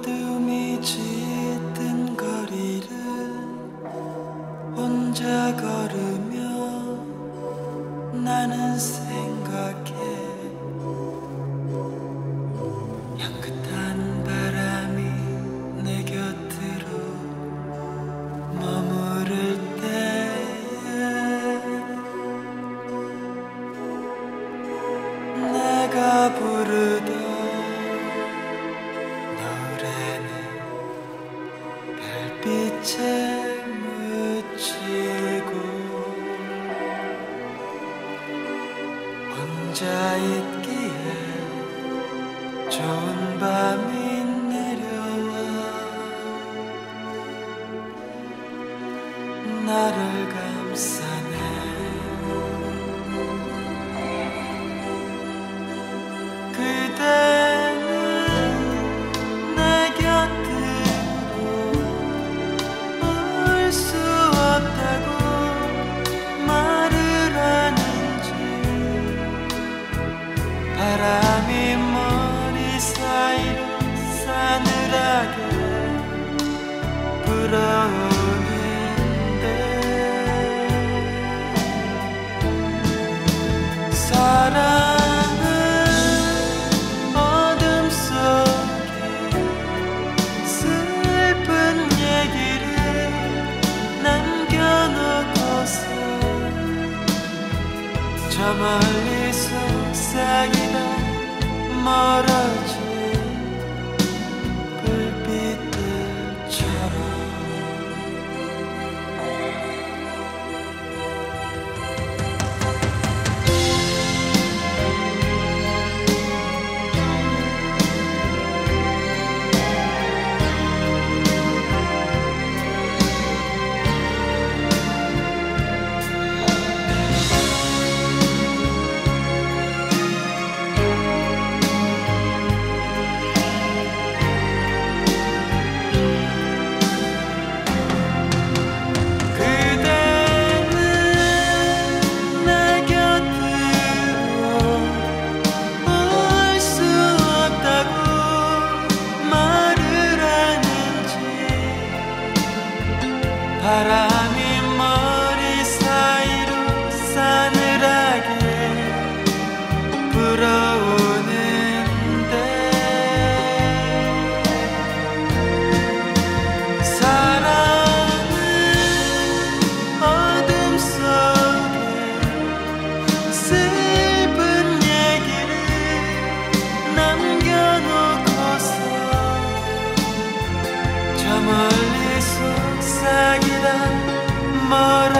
어둠이 짙은 거리를 혼자 걸으며 나는 생각해. 향긋한 바람이 내 곁으로 머무를 때에 내가 부르 شايك 멀리 속삭이다. 멀어져. para mim. Mara